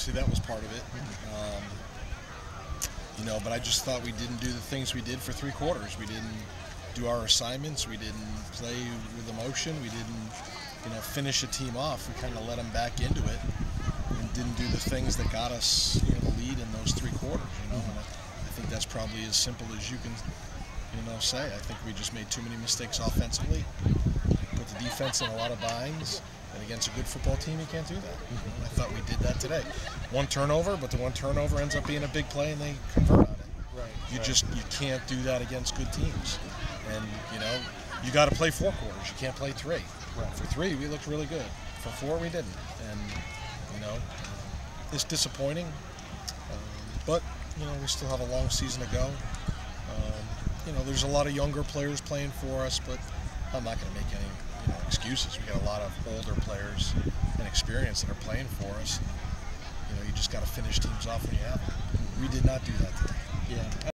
obviously that was part of it. Um, you know, but I just thought we didn't do the things we did for three quarters. We didn't do our assignments. We didn't play with emotion. We didn't, you know, finish a team off. We kind of let them back into it and didn't do the things that got us, you know, the lead in those three quarters. You know, and I, I think that's probably as simple as you can, you know, say. I think we just made too many mistakes offensively. Defense in a lot of binds. And against a good football team, you can't do that. I thought we did that today. One turnover, but the one turnover ends up being a big play, and they convert on it. Right. You right. just you can't do that against good teams. And you know, you got to play four quarters. You can't play three. Right. For three, we looked really good. For four, we didn't. And you know, it's disappointing. Um, but you know, we still have a long season to go. Um, you know, there's a lot of younger players playing for us, but I'm not going to make any you know, excuses. We got a lot of older players and experience that are playing for us. You know, you just got to finish teams off when you have them. We did not do that today. Yeah.